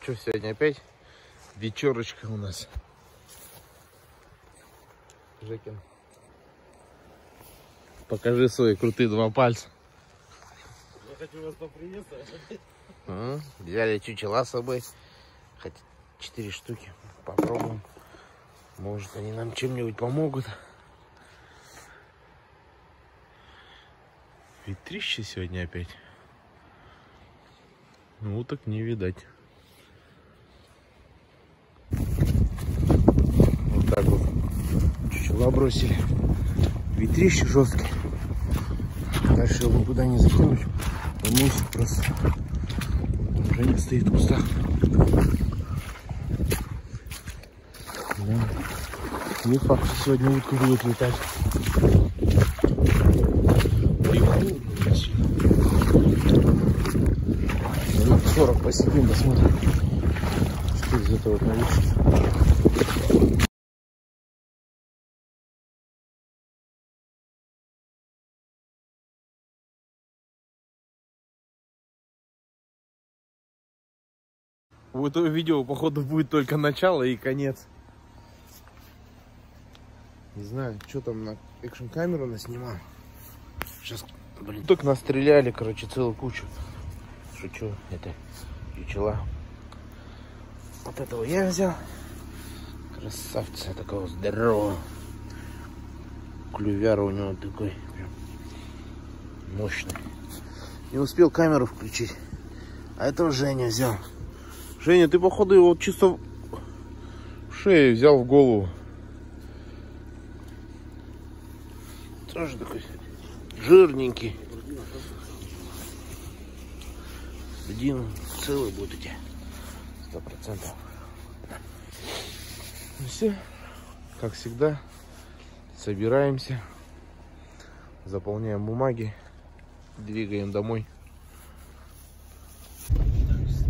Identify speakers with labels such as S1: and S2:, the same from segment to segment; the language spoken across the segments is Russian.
S1: что сегодня опять вечерочка у нас. Жекин. Покажи свои крутые два пальца.
S2: Я хочу вас поприветствовать.
S1: А, Взяли чучела с собой. Хоть четыре штуки. Попробуем. Может они нам чем-нибудь помогут. Ветрище сегодня опять. Ну, уток не видать. Вот так вот. Чучела бросили. Ветрище жесткое. Дальше его куда не закинуть. Он носит просто. Уже не стоит в кустах. Да. Не факт, что сегодня утка будет летать. И холодно очень сильно. Минут 40 посидим, посмотрим, что из этого получится. У этого видео, походу, будет только начало и конец. Не знаю, что там на экшн камеру наснимал. Сейчас, блин, только настреляли, короче, целую кучу. Шучу, это чучела. Вот этого я взял. Красавца такого здорового. Клювяра у него такой прям мощный. Не успел камеру включить. А этого Женя взял. Женя, ты походу его чисто в шею взял в голову. Тоже такой жирненький. Один целый будет идти. Сто процентов. Ну все, как всегда, собираемся, заполняем бумаги, двигаем домой.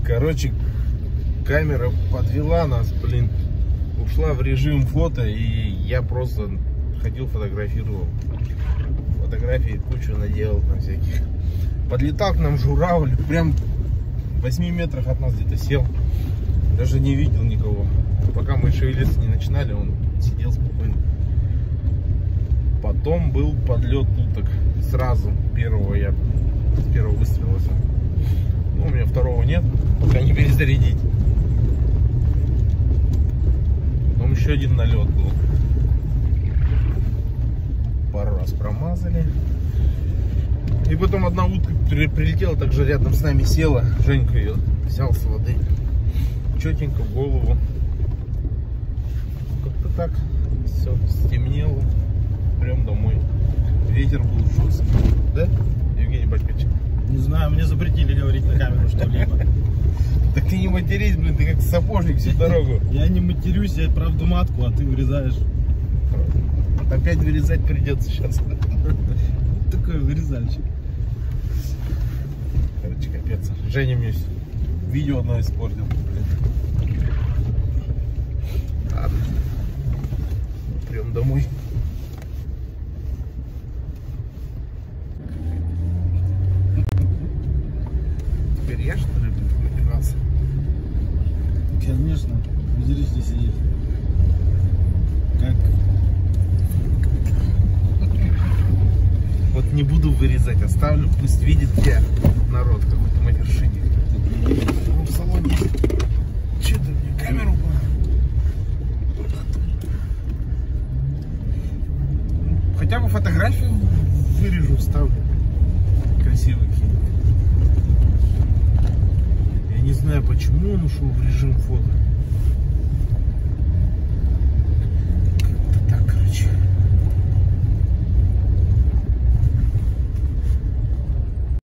S1: Короче, камера подвела нас, блин, ушла в режим фото, и я просто ходил, фотографировал. Фотографии кучу наделал там всяких. Подлетал к нам журавль, прям в 8 метрах от нас где-то сел. Даже не видел никого. Пока мы шевелиться не начинали, он сидел спокойно. Потом был подлет уток. Сразу первого я с первого выстрела. Ну, у меня второго нет, пока не перезарядить. Потом еще один налет был. Пару раз промазали. И потом одна утка при- прилетела, также рядом с нами села. Женька ее взял с воды. Четенько в голову. Как-то так. Все, стемнело. Прям домой. Ветер был жесткий. Да, Евгений Батькович?
S2: Не знаю, мне запретили говорить на камеру что-либо.
S1: Так ты не матерись, блин, ты как сапожник всю дорогу.
S2: Я не матерюсь, я правду матку, а ты вырезаешь.
S1: Вот опять вырезать придется сейчас.
S2: Такой вырезальщик.
S1: Короче, капец. Женя мне видео одно испортил. блин. Ладно. Прям домой. Теперь я что ли блин, напивался?
S2: Конечно, зрители сидеть. Как
S1: Вот не буду вырезать, оставлю, пусть видит где народ какой-то матершинник. Ну, в салоне. Че ты мне камеру Хотя бы фотографию вырежу, вставлю. Красивый какие Знаю, почему он ушел в режим фото.